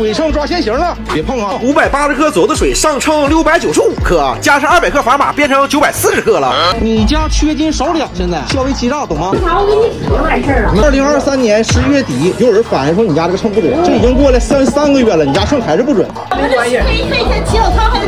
水上抓现行了，别碰啊！五百八十克左右的水上秤六百九十五克，加上二百克砝码变成九百四十克了。你家缺斤少两，现在消费欺诈，懂吗？啥？我给你扯完事儿了。二零二三年十一月底，有人反映说你家这个秤不准，这已经过了三三个月了，你家秤还是不准。没关系，钱起早。